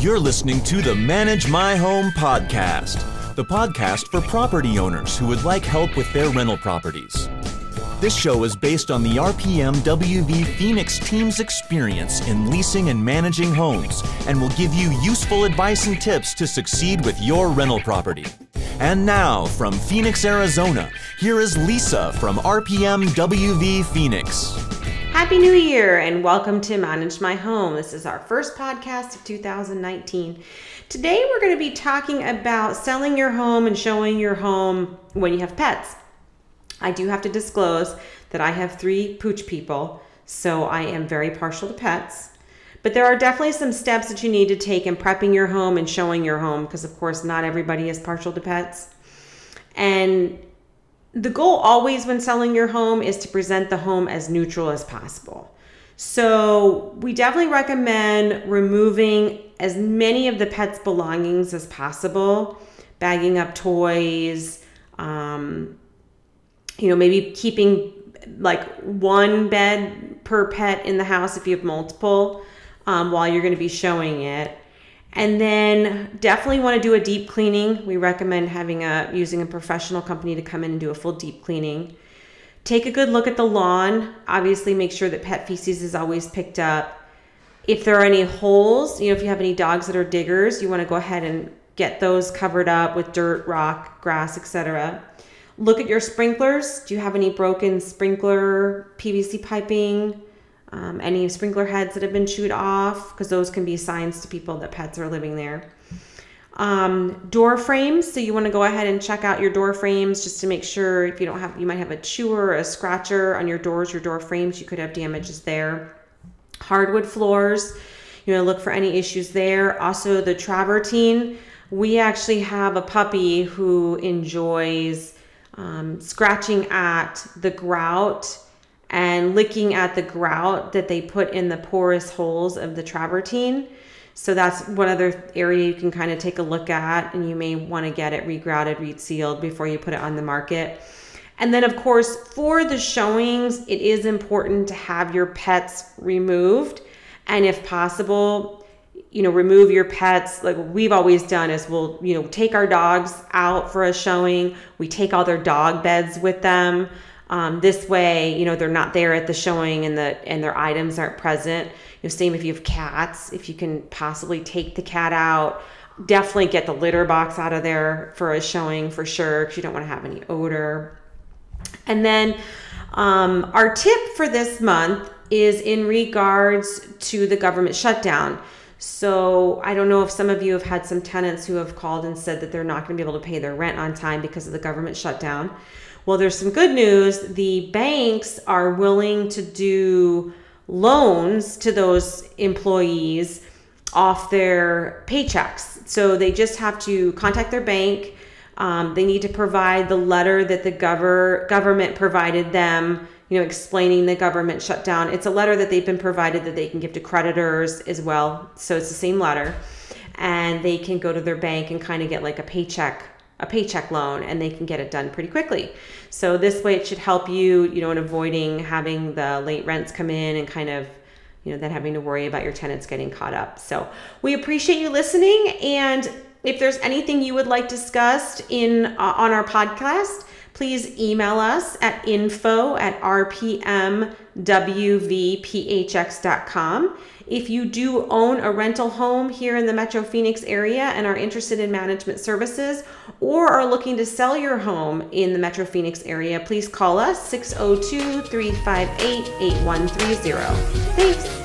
You're listening to the Manage My Home podcast, the podcast for property owners who would like help with their rental properties. This show is based on the RPM WV Phoenix team's experience in leasing and managing homes and will give you useful advice and tips to succeed with your rental property. And now, from Phoenix, Arizona, here is Lisa from RPM WV Phoenix. Happy New Year and welcome to Manage My Home. This is our first podcast of 2019. Today we're going to be talking about selling your home and showing your home when you have pets. I do have to disclose that I have three pooch people, so I am very partial to pets. But there are definitely some steps that you need to take in prepping your home and showing your home because, of course, not everybody is partial to pets. And the goal always when selling your home is to present the home as neutral as possible. So, we definitely recommend removing as many of the pet's belongings as possible, bagging up toys, um, you know, maybe keeping like one bed per pet in the house if you have multiple um, while you're going to be showing it. And then definitely want to do a deep cleaning. We recommend having a using a professional company to come in and do a full deep cleaning. Take a good look at the lawn. Obviously, make sure that pet feces is always picked up. If there are any holes, you know, if you have any dogs that are diggers, you want to go ahead and get those covered up with dirt, rock, grass, etc. Look at your sprinklers. Do you have any broken sprinkler PVC piping? Um, any sprinkler heads that have been chewed off, because those can be signs to people that pets are living there. Um, door frames, so you want to go ahead and check out your door frames just to make sure if you don't have, you might have a chewer or a scratcher on your doors, your door frames, you could have damages there. Hardwood floors, you want to look for any issues there. Also, the travertine, we actually have a puppy who enjoys um, scratching at the grout and licking at the grout that they put in the porous holes of the travertine. So that's one other area you can kind of take a look at, and you may want to get it regrouted, resealed before you put it on the market. And then, of course, for the showings, it is important to have your pets removed. And if possible, you know, remove your pets. Like we've always done is we'll, you know, take our dogs out for a showing. We take all their dog beds with them. Um, this way, you know, they're not there at the showing and the and their items aren't present. You know, same if you have cats, if you can possibly take the cat out, definitely get the litter box out of there for a showing for sure, because you don't want to have any odor. And then um, our tip for this month is in regards to the government shutdown. So I don't know if some of you have had some tenants who have called and said that they're not going to be able to pay their rent on time because of the government shutdown. Well, there's some good news. The banks are willing to do loans to those employees off their paychecks. So they just have to contact their bank. Um, they need to provide the letter that the gover- government provided them, you know, explaining the government shutdown. It's a letter that they've been provided that they can give to creditors as well. So it's the same letter. And they can go to their bank and kind of get like a paycheck a paycheck loan and they can get it done pretty quickly. So this way it should help you, you know, in avoiding having the late rents come in and kind of, you know, then having to worry about your tenants getting caught up. So we appreciate you listening and if there's anything you would like discussed in uh, on our podcast, please email us at info at rpmwvphx.com. If you do own a rental home here in the Metro Phoenix area and are interested in management services or are looking to sell your home in the Metro Phoenix area, please call us 602 358 8130. Thanks.